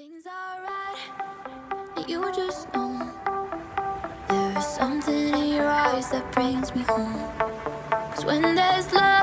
Things are right, you just know There is something in your eyes that brings me home. Cause when there's love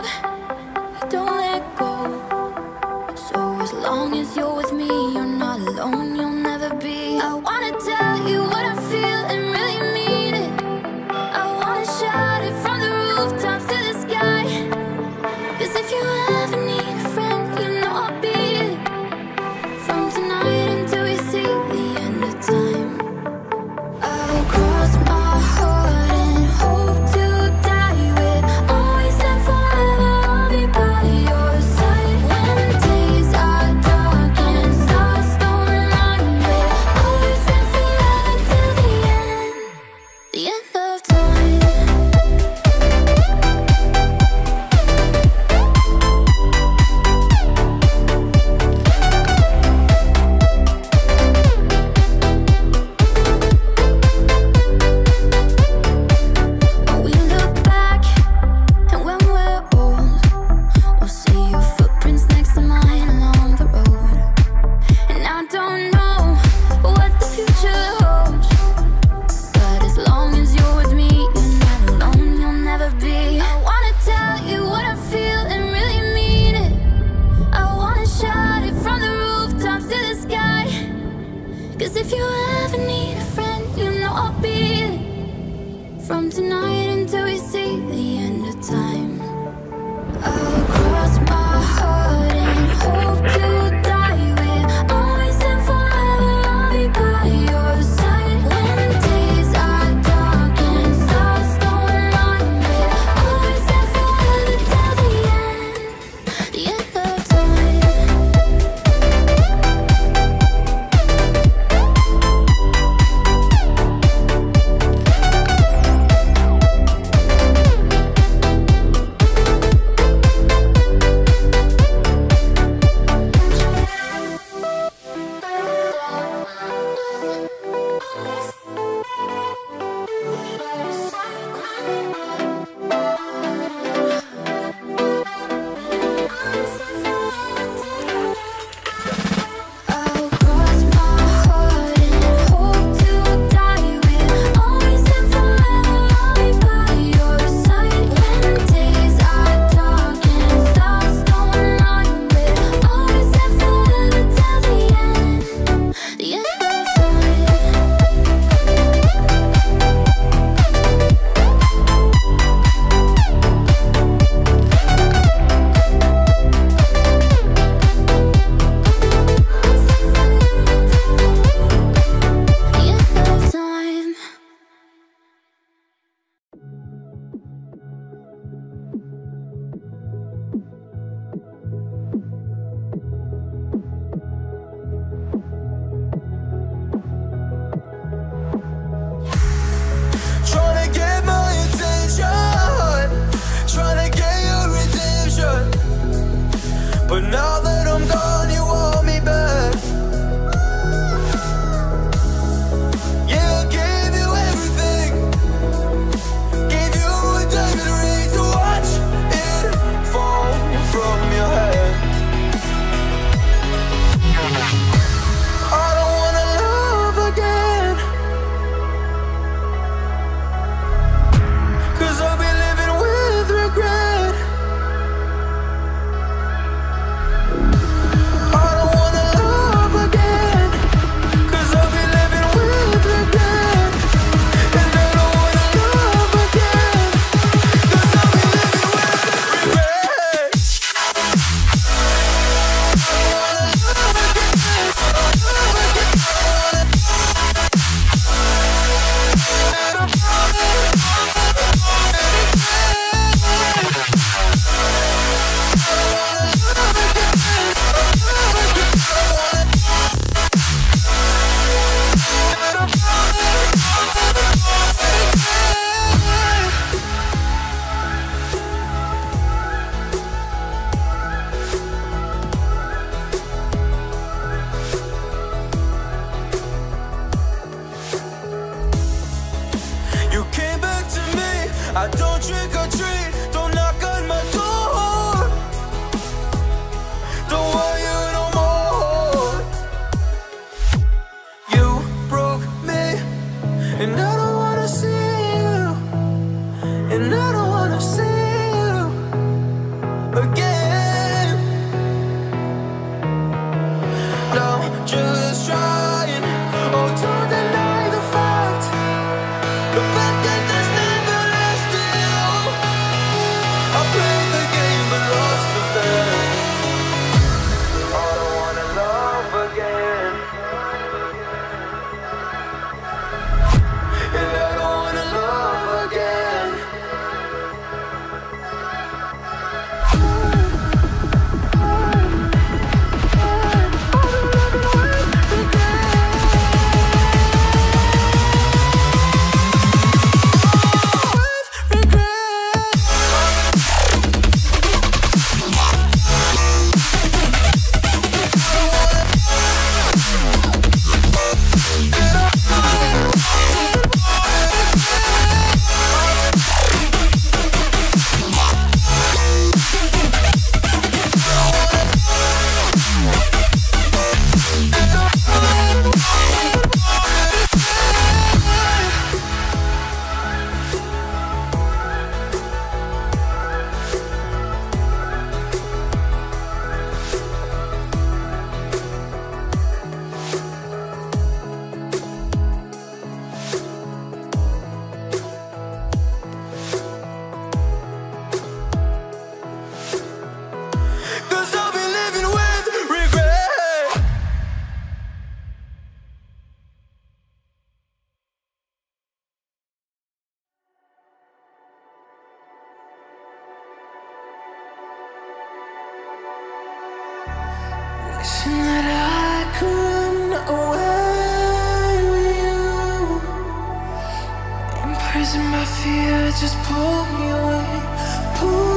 And I don't Wishing I could run away with you Imprisoned by fear, just pull me away, pull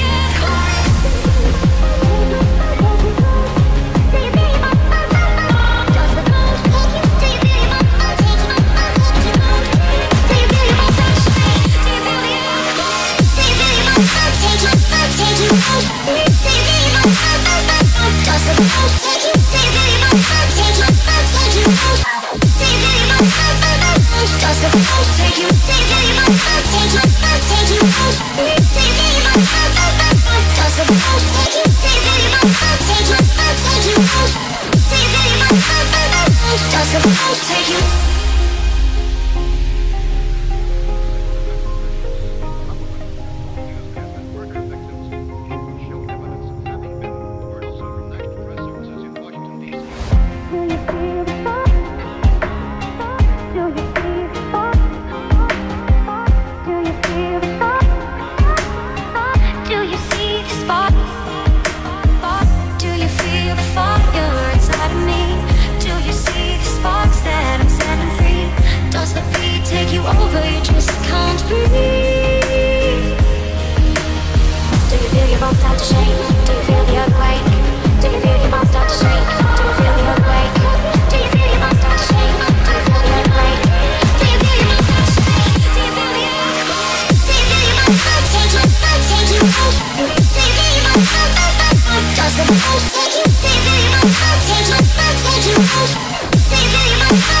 Take over? You just can't breathe. Do you feel your bones start to shake? Do you feel the earthquake? Do you feel your bones start to shake? Do you feel the earthquake? Do you feel your bones start to shake? Do you feel the earthquake? Do you feel your bones start to shake? Do you feel the earthquake? Do you feel your bones to take you, bones take you? Do you feel your bones take you, out? Do you feel your bones take you? Do you feel your bones take you, bones take you? Out? Do you feel your bones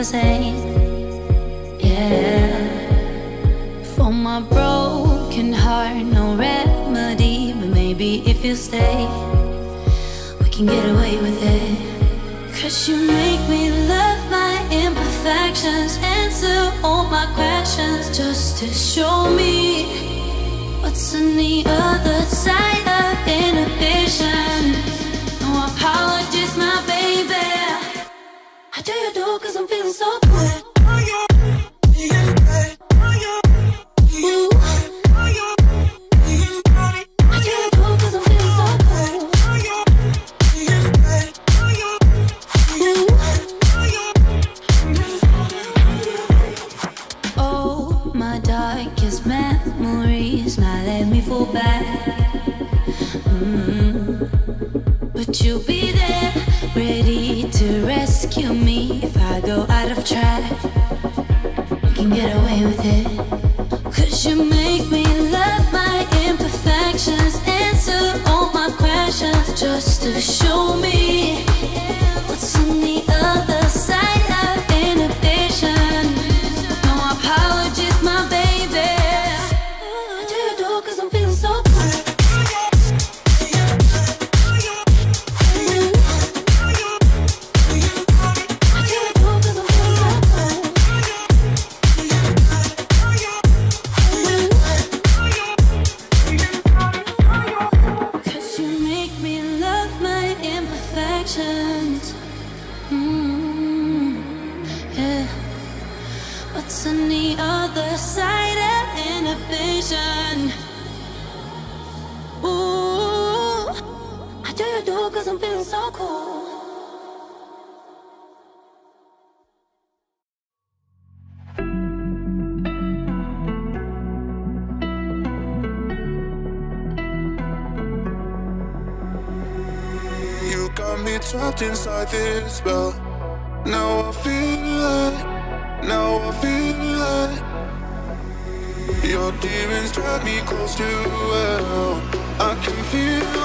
the same. Yeah. For my broken heart, no remedy, but maybe if you stay, we can get away with it. Cause you make me love my imperfections, answer all my questions, just to show me what's on the other side of inhibition. No apologies, my do you do cause I'm feeling so good. Cause I'm feeling so cool. You got me trapped inside this spell. Now I feel like, now I feel like your demons drag me close to hell. I can feel